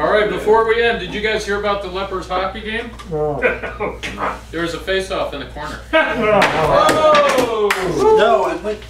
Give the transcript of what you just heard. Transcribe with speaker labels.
Speaker 1: All right, before we end, did you guys hear about the Lepers hockey game?
Speaker 2: No.
Speaker 1: There was a face-off in the corner.
Speaker 2: Oh.
Speaker 3: No, I went.